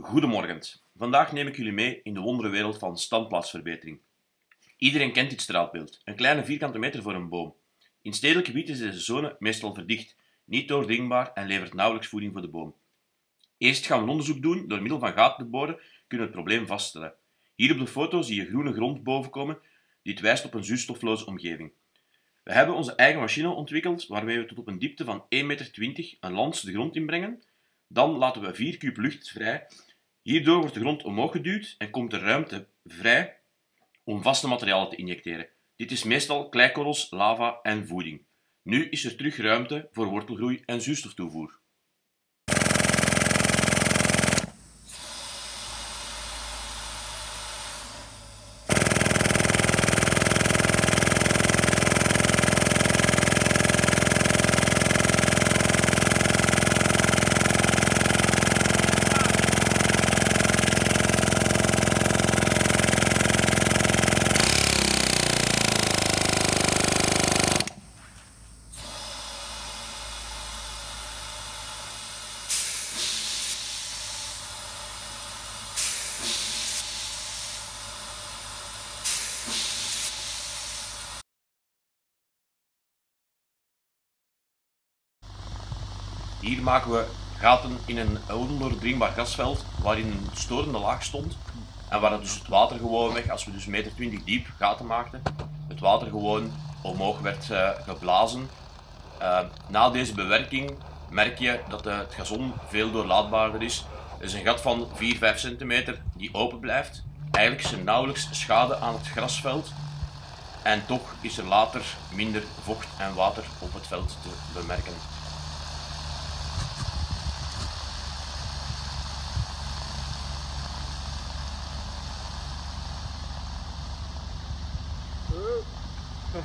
Goedemorgen. Vandaag neem ik jullie mee in de wonderenwereld van standplaatsverbetering. Iedereen kent dit straatbeeld, een kleine vierkante meter voor een boom. In stedelijk gebied is deze zone meestal verdicht, niet doordringbaar en levert nauwelijks voeding voor de boom. Eerst gaan we een onderzoek doen, door middel van gaten te boren kunnen we het probleem vaststellen. Hier op de foto zie je groene grond bovenkomen, dit wijst op een zuurstofloze omgeving. We hebben onze eigen machine ontwikkeld waarmee we tot op een diepte van 1,20 meter een lans de grond inbrengen. Dan laten we 4 kub lucht vrij. Hierdoor wordt de grond omhoog geduwd en komt de ruimte vrij om vaste materialen te injecteren. Dit is meestal kleikorrels, lava en voeding. Nu is er terug ruimte voor wortelgroei en zuurstoftoevoer. Hier maken we gaten in een ondoordringbaar grasveld waarin een storende laag stond en waar het dus het water gewoon weg, als we dus meter 20 diep gaten maakten, het water gewoon omhoog werd uh, geblazen. Uh, na deze bewerking merk je dat het gazon veel doorlaatbaarder is. Het is een gat van 4-5 centimeter die open blijft. Eigenlijk is er nauwelijks schade aan het grasveld. En toch is er later minder vocht en water op het veld te bemerken. Wat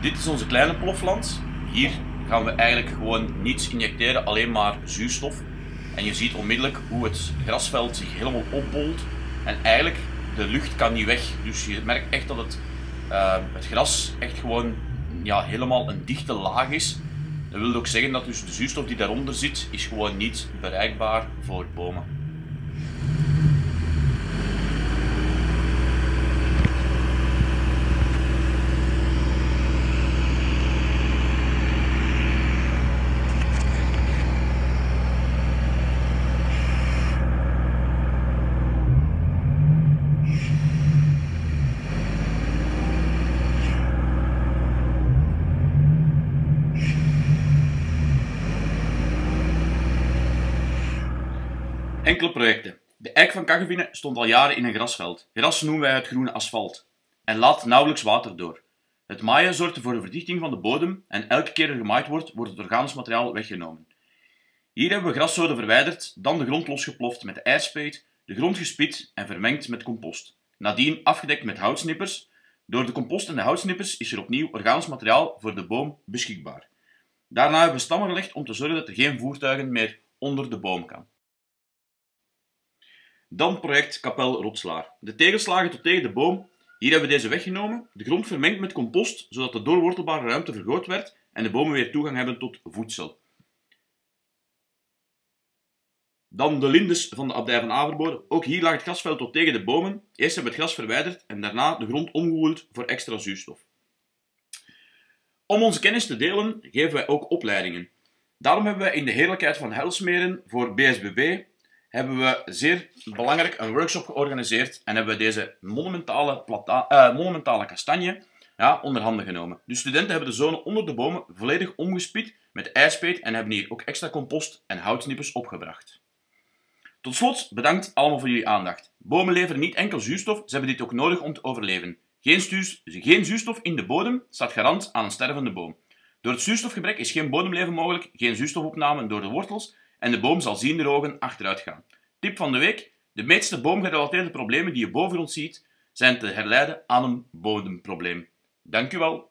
Dit is onze kleine plofland. Hier gaan we eigenlijk gewoon niets injecteren, alleen maar zuurstof. En je ziet onmiddellijk hoe het grasveld zich helemaal opbolt. En eigenlijk, de lucht kan niet weg. Dus je merkt echt dat het, uh, het gras echt gewoon ja, helemaal een dichte laag is. Dat wil ook zeggen dat dus de zuurstof die daaronder zit, is gewoon niet bereikbaar voor bomen. Enkele projecten. De eik van Kaggevine stond al jaren in een grasveld. Gras noemen wij het groene asfalt. En laat nauwelijks water door. Het maaien zorgt voor een verdichting van de bodem en elke keer er gemaaid wordt, wordt het organisch materiaal weggenomen. Hier hebben we graszoden verwijderd, dan de grond losgeploft met ijspeet, de grond gespit en vermengd met compost. Nadien afgedekt met houtsnippers. Door de compost en de houtsnippers is er opnieuw organisch materiaal voor de boom beschikbaar. Daarna hebben we stammen gelegd om te zorgen dat er geen voertuigen meer onder de boom kan. Dan project Kapel Rotslaar. De tegenslagen tot tegen de boom. Hier hebben we deze weggenomen. De grond vermengd met compost, zodat de doorwortelbare ruimte vergroot werd en de bomen weer toegang hebben tot voedsel. Dan de lindes van de abdij van Averbode. Ook hier lag het grasveld tot tegen de bomen. Eerst hebben we het gras verwijderd en daarna de grond omgewoeld voor extra zuurstof. Om onze kennis te delen, geven wij ook opleidingen. Daarom hebben wij in de heerlijkheid van Helsmeren voor BSBB hebben we zeer belangrijk een workshop georganiseerd en hebben we deze monumentale, uh, monumentale kastanje ja, onder handen genomen. De studenten hebben de zone onder de bomen volledig omgespit met ijspeet en hebben hier ook extra compost en houtsnippers opgebracht. Tot slot, bedankt allemaal voor jullie aandacht. Bomen leveren niet enkel zuurstof, ze hebben dit ook nodig om te overleven. Geen, geen zuurstof in de bodem staat garant aan een stervende boom. Door het zuurstofgebrek is geen bodemleven mogelijk, geen zuurstofopname door de wortels en de boom zal ziende ogen achteruit gaan. Tip van de week. De meeste boomgerelateerde problemen die je boven ons ziet, zijn te herleiden aan een bodemprobleem. Dank u wel.